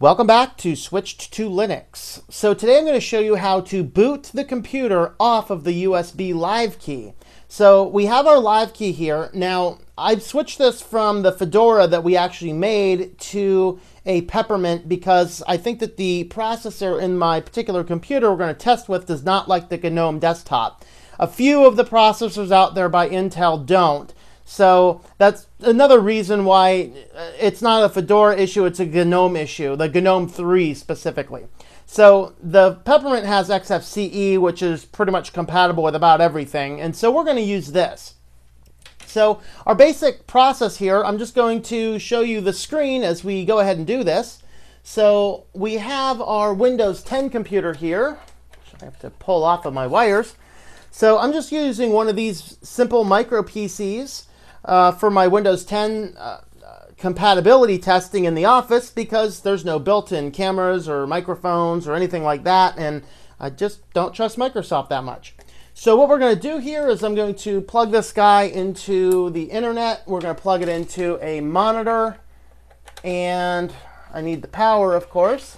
Welcome back to Switched to Linux. So today I'm going to show you how to boot the computer off of the USB live key. So we have our live key here. Now I've switched this from the Fedora that we actually made to a Peppermint because I think that the processor in my particular computer we're going to test with does not like the GNOME desktop. A few of the processors out there by Intel don't. So that's another reason why uh, it's not a Fedora issue, it's a GNOME issue, the GNOME 3 specifically. So the Peppermint has XFCE, which is pretty much compatible with about everything. And so we're going to use this. So our basic process here, I'm just going to show you the screen as we go ahead and do this. So we have our Windows 10 computer here. I have to pull off of my wires. So I'm just using one of these simple micro PCs uh, for my Windows 10 uh, compatibility testing in the office because there's no built-in cameras or microphones or anything like that and I just don't trust Microsoft that much. So what we're going to do here is I'm going to plug this guy into the internet. We're going to plug it into a monitor and I need the power of course.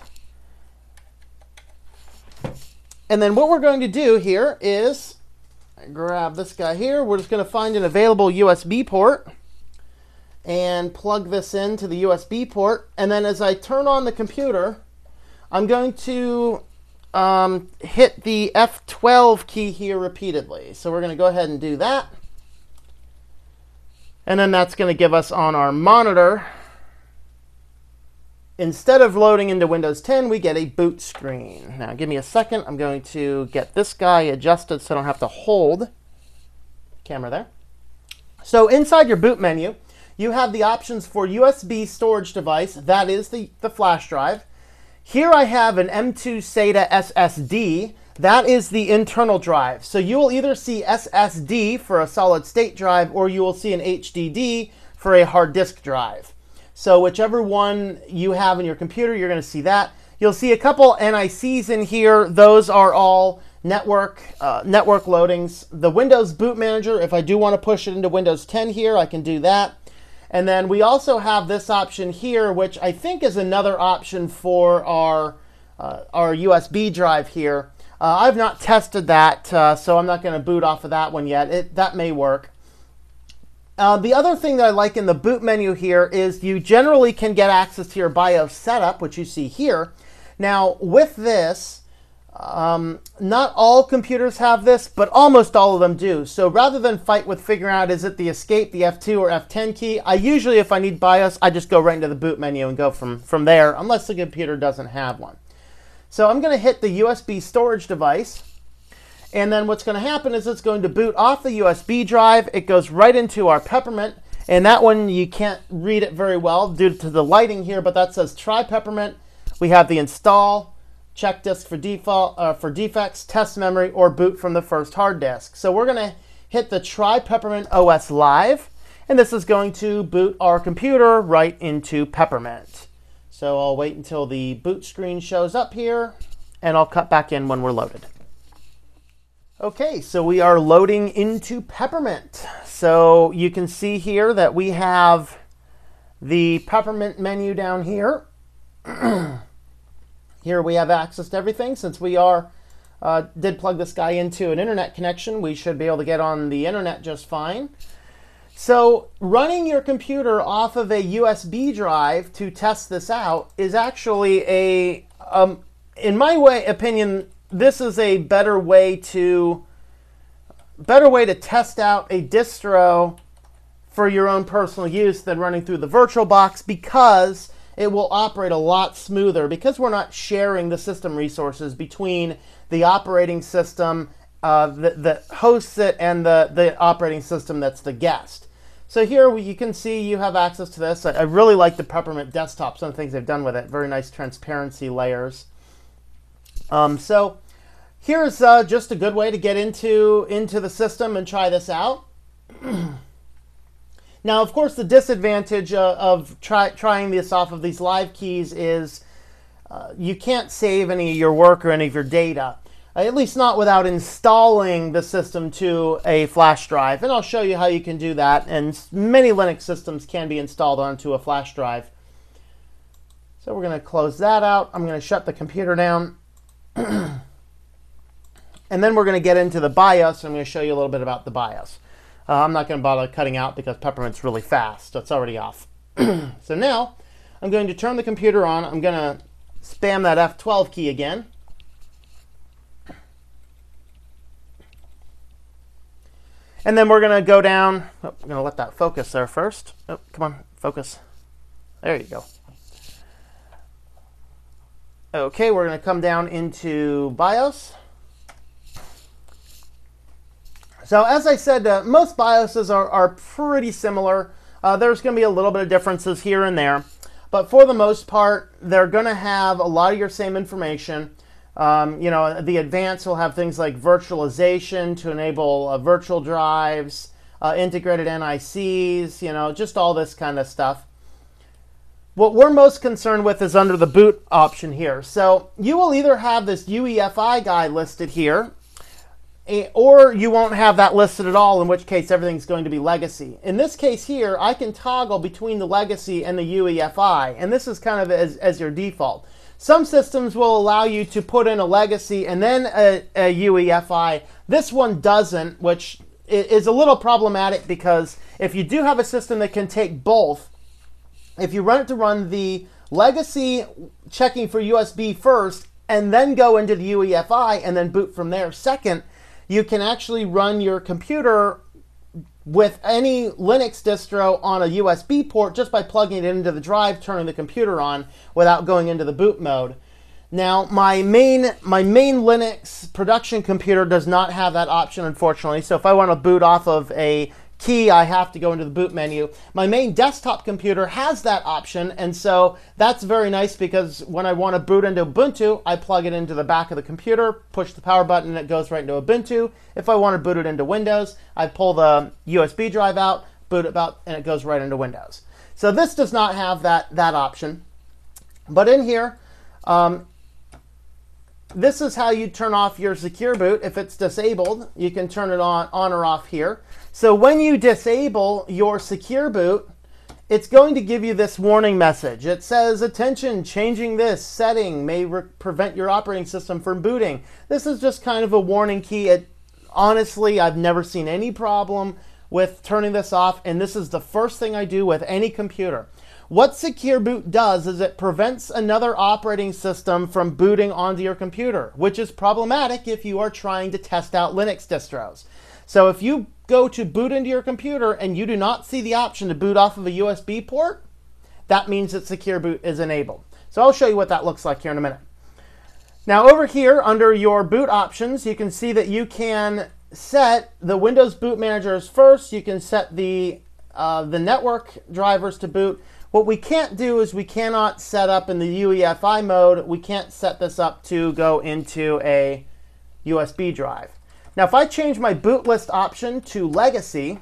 And then what we're going to do here is grab this guy here. We're just going to find an available USB port and plug this into the USB port. And then as I turn on the computer, I'm going to um, hit the F12 key here repeatedly. So we're going to go ahead and do that. And then that's going to give us on our monitor Instead of loading into Windows 10, we get a boot screen. Now, give me a second. I'm going to get this guy adjusted so I don't have to hold camera there. So inside your boot menu, you have the options for USB storage device. That is the, the flash drive. Here I have an M2 SATA SSD. That is the internal drive. So you will either see SSD for a solid state drive or you will see an HDD for a hard disk drive. So whichever one you have in your computer, you're going to see that. You'll see a couple NICs in here. Those are all network uh, network loadings. The Windows Boot Manager, if I do want to push it into Windows 10 here, I can do that. And then we also have this option here, which I think is another option for our, uh, our USB drive here. Uh, I've not tested that, uh, so I'm not going to boot off of that one yet. It, that may work. Uh, the other thing that I like in the boot menu here is you generally can get access to your BIOS setup, which you see here. Now, with this, um, not all computers have this, but almost all of them do. So rather than fight with figuring out is it the escape, the F2 or F10 key, I usually, if I need BIOS, I just go right into the boot menu and go from, from there, unless the computer doesn't have one. So I'm going to hit the USB storage device. And then what's going to happen is it's going to boot off the USB drive. It goes right into our Peppermint. And that one, you can't read it very well due to the lighting here, but that says try Peppermint. We have the install, check disk for default uh, for defects, test memory, or boot from the first hard disk. So we're going to hit the try Peppermint OS Live, and this is going to boot our computer right into Peppermint. So I'll wait until the boot screen shows up here, and I'll cut back in when we're loaded. Okay, so we are loading into Peppermint. So you can see here that we have the Peppermint menu down here. here we have access to everything. Since we are uh, did plug this guy into an internet connection, we should be able to get on the internet just fine. So running your computer off of a USB drive to test this out is actually a, um, in my way opinion, this is a better way to better way to test out a distro for your own personal use than running through the VirtualBox because it will operate a lot smoother because we're not sharing the system resources between the operating system uh, that, that hosts it and the, the operating system that's the guest. So here you can see you have access to this. I, I really like the Peppermint desktop, some of the things they've done with it. Very nice transparency layers. Um, so here's uh, just a good way to get into, into the system and try this out. now, of course, the disadvantage uh, of try, trying this off of these live keys is uh, you can't save any of your work or any of your data, uh, at least not without installing the system to a flash drive. And I'll show you how you can do that. And many Linux systems can be installed onto a flash drive. So we're going to close that out. I'm going to shut the computer down. and then we're going to get into the BIOS. I'm going to show you a little bit about the BIOS. Uh, I'm not going to bother cutting out because Peppermint's really fast. So it's already off. so now I'm going to turn the computer on. I'm going to spam that F12 key again. And then we're going to go down. Oh, I'm going to let that focus there first. Oh, come on, focus. There you go. Okay, we're going to come down into BIOS. So as I said, uh, most BIOSes are, are pretty similar. Uh, there's going to be a little bit of differences here and there. But for the most part, they're going to have a lot of your same information. Um, you know, the advanced will have things like virtualization to enable uh, virtual drives, uh, integrated NICs, you know, just all this kind of stuff. What we're most concerned with is under the boot option here. So you will either have this UEFI guy listed here, Eh, or you won't have that listed at all, in which case everything's going to be legacy. In this case here, I can toggle between the legacy and the UEFI, and this is kind of as, as your default. Some systems will allow you to put in a legacy and then a, a UEFI. This one doesn't, which is a little problematic because if you do have a system that can take both, if you run it to run the legacy checking for USB first and then go into the UEFI and then boot from there second, you can actually run your computer with any Linux distro on a USB port just by plugging it into the drive, turning the computer on without going into the boot mode. Now, my main my main Linux production computer does not have that option, unfortunately. So if I want to boot off of a key, I have to go into the boot menu. My main desktop computer has that option, and so that's very nice because when I want to boot into Ubuntu, I plug it into the back of the computer, push the power button, and it goes right into Ubuntu. If I want to boot it into Windows, I pull the USB drive out, boot it out, and it goes right into Windows. So this does not have that, that option. But in here, um, this is how you turn off your secure boot. If it's disabled, you can turn it on, on or off here. So when you disable your secure boot, it's going to give you this warning message. It says, attention, changing this setting may prevent your operating system from booting. This is just kind of a warning key. It, honestly, I've never seen any problem with turning this off, and this is the first thing I do with any computer. What Secure Boot does is it prevents another operating system from booting onto your computer, which is problematic if you are trying to test out Linux distros. So if you go to boot into your computer and you do not see the option to boot off of a USB port, that means that Secure Boot is enabled. So I'll show you what that looks like here in a minute. Now over here under your boot options, you can see that you can set the Windows Boot Manager as first. You can set the, uh, the network drivers to boot. What we can't do is we cannot set up in the UEFI mode, we can't set this up to go into a USB drive. Now if I change my boot list option to legacy,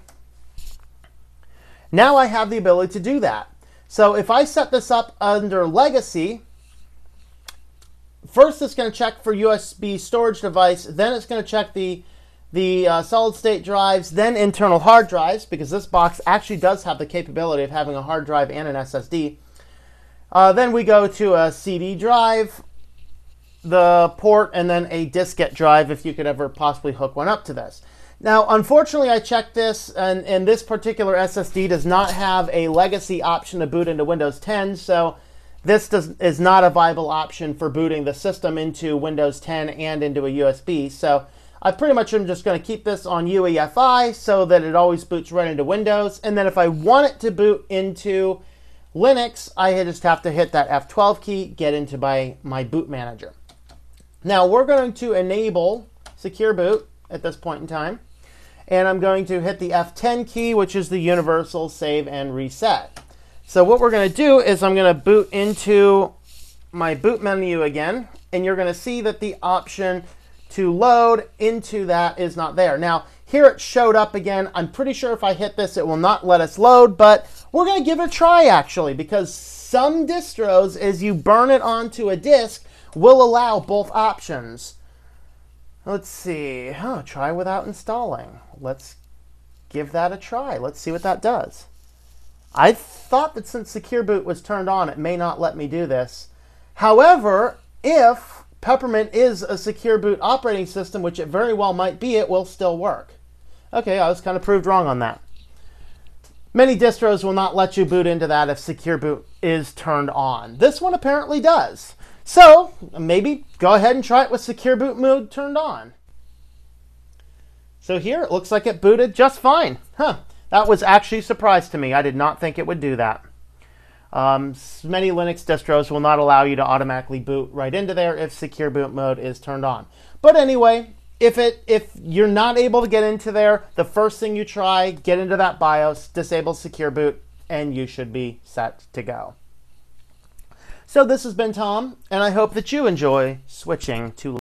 now I have the ability to do that. So if I set this up under legacy, first it's going to check for USB storage device, then it's going to check the the uh, solid state drives, then internal hard drives, because this box actually does have the capability of having a hard drive and an SSD. Uh, then we go to a CD drive, the port, and then a diskette drive if you could ever possibly hook one up to this. Now, unfortunately, I checked this, and, and this particular SSD does not have a legacy option to boot into Windows 10, so this does, is not a viable option for booting the system into Windows 10 and into a USB. So I pretty much am just going to keep this on UEFI so that it always boots right into Windows. And then if I want it to boot into Linux, I just have to hit that F12 key, get into my, my boot manager. Now we're going to enable Secure Boot at this point in time. And I'm going to hit the F10 key, which is the universal save and reset. So what we're going to do is I'm going to boot into my boot menu again. And you're going to see that the option to load into that is not there. Now, here it showed up again. I'm pretty sure if I hit this, it will not let us load, but we're going to give it a try actually, because some distros, as you burn it onto a disk, will allow both options. Let's see. Oh, try without installing. Let's give that a try. Let's see what that does. I thought that since Secure Boot was turned on, it may not let me do this. However, if Peppermint is a Secure Boot operating system, which it very well might be, it will still work. Okay, I was kind of proved wrong on that. Many distros will not let you boot into that if Secure Boot is turned on. This one apparently does. So maybe go ahead and try it with Secure Boot mode turned on. So here it looks like it booted just fine. Huh, that was actually a surprise to me. I did not think it would do that. Um, many Linux distros will not allow you to automatically boot right into there if secure boot mode is turned on. But anyway, if it if you're not able to get into there, the first thing you try, get into that BIOS, disable secure boot, and you should be set to go. So this has been Tom, and I hope that you enjoy switching to